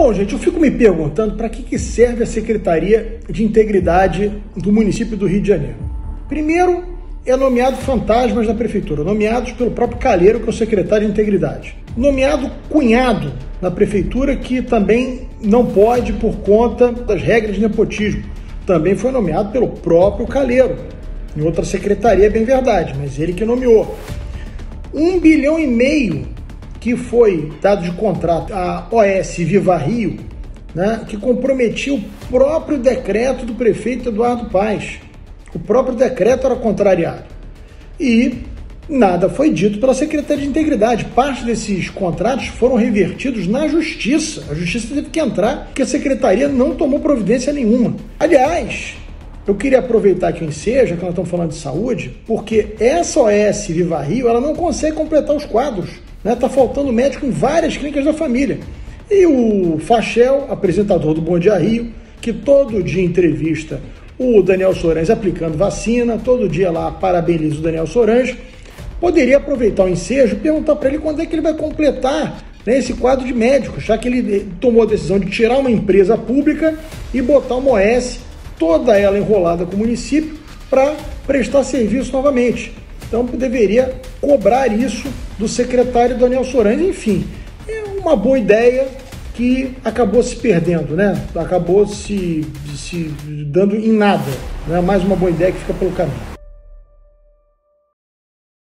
Bom, gente, eu fico me perguntando para que, que serve a Secretaria de Integridade do município do Rio de Janeiro. Primeiro, é nomeado fantasmas da prefeitura, nomeados pelo próprio Calheiro, que é o secretário de Integridade. Nomeado cunhado na prefeitura, que também não pode por conta das regras de nepotismo. Também foi nomeado pelo próprio Calheiro, em outra secretaria, é bem verdade, mas ele que nomeou. Um bilhão e meio que foi dado de contrato à OS Viva Rio, né, que comprometia o próprio decreto do prefeito Eduardo Paes. O próprio decreto era contrariado. E nada foi dito pela Secretaria de Integridade. Parte desses contratos foram revertidos na Justiça. A Justiça teve que entrar porque a Secretaria não tomou providência nenhuma. Aliás, eu queria aproveitar que o enseja, que nós estamos falando de saúde, porque essa OS Viva Rio, ela não consegue completar os quadros. Está né? Tá faltando médico em várias clínicas da família. E o Fachel, apresentador do Bom Dia Rio, que todo dia entrevista o Daniel Sorange aplicando vacina, todo dia lá parabeniza o Daniel Sorange, poderia aproveitar o ensejo e perguntar para ele quando é que ele vai completar né, esse quadro de médicos, já que ele tomou a decisão de tirar uma empresa pública e botar uma OS, toda ela enrolada com o município, para prestar serviço novamente. Então deveria cobrar isso do secretário Daniel Sorange, enfim, é uma boa ideia que acabou se perdendo, né? Acabou se, se dando em nada. Né? Mais uma boa ideia que fica pelo caminho.